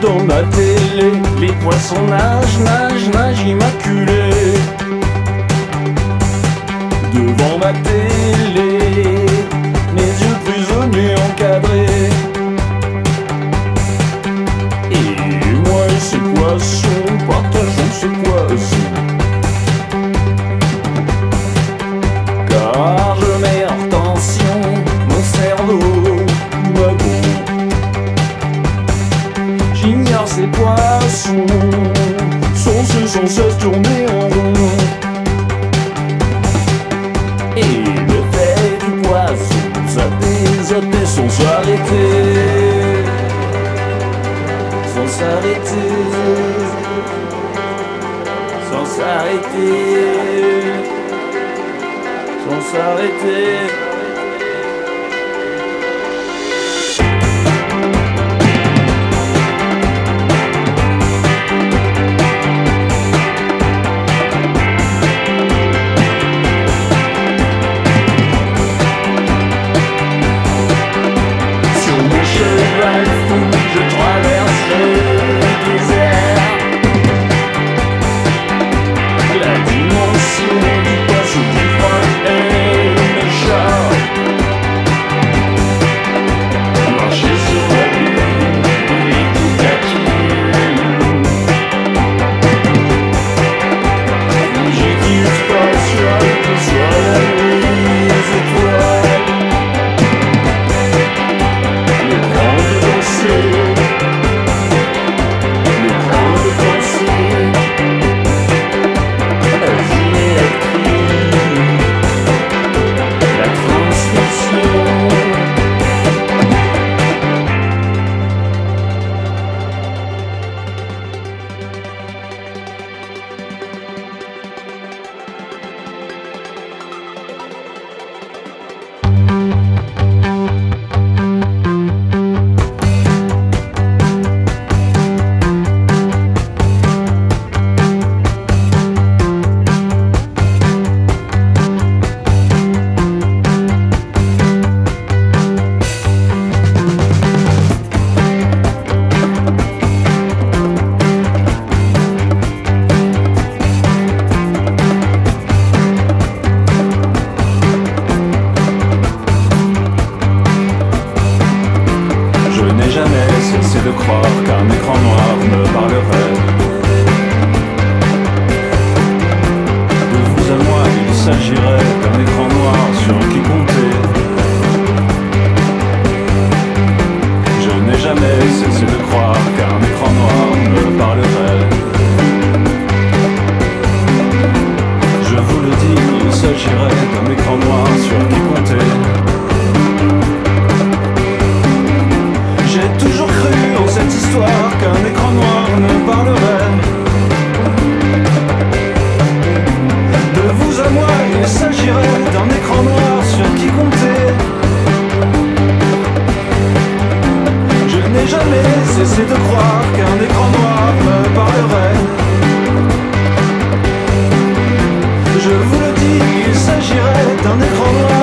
devant ma télé. Les poissons nagent, nagent, nagent immaculés. Devant ma télé, sans cesse tourner en rond. Et le fait du poisson, zappé, zappé sans s'arrêter. Sans s'arrêter. Sans s'arrêter. Sans s'arrêter. jamais cessé de croire qu'un écran noir me parlerait. De vous à moi, il s'agirait De vous à moi, il s'agirait d'un écran noir sur qui compter. Je n'ai jamais cessé de croire qu'un écran noir me parlerait. Je vous le dis, il s'agirait d'un écran noir.